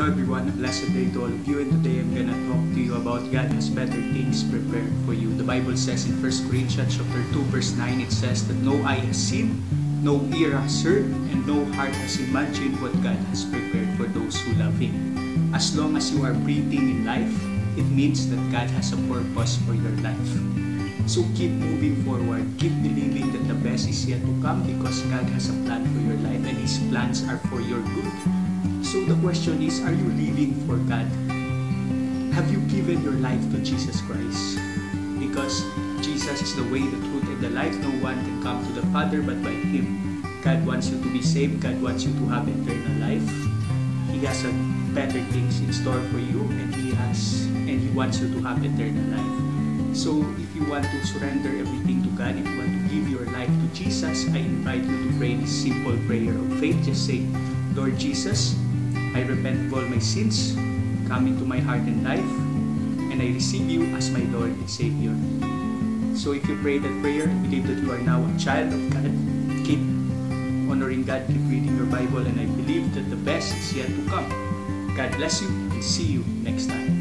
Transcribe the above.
Hello everyone, a blessed day to all of you and today I'm gonna talk to you about God has better things prepared for you. The Bible says in 1 Corinthians chapter 2 verse 9 it says that no eye has seen, no ear has heard, and no heart has imagined what God has prepared for those who love Him. As long as you are breathing in life, it means that God has a purpose for your life. So keep moving forward, keep believing that the best is yet to come because God has a plan for your life and His plans are for your good. So the question is, are you living for God? Have you given your life to Jesus Christ? Because Jesus is the way, the truth, and the life. No one can come to the Father but by Him. God wants you to be saved. God wants you to have eternal life. He has a better things in store for you, and He has, and He wants you to have eternal life. So if you want to surrender everything to God, if you want to give your life to Jesus, I invite you to pray this simple prayer of faith. Just say, Lord Jesus, I repent of all my sins, come into my heart and life, and I receive you as my Lord and Savior. So if you pray that prayer, I believe that you are now a child of God. Keep honoring God, keep reading your Bible, and I believe that the best is yet to come. God bless you and see you next time.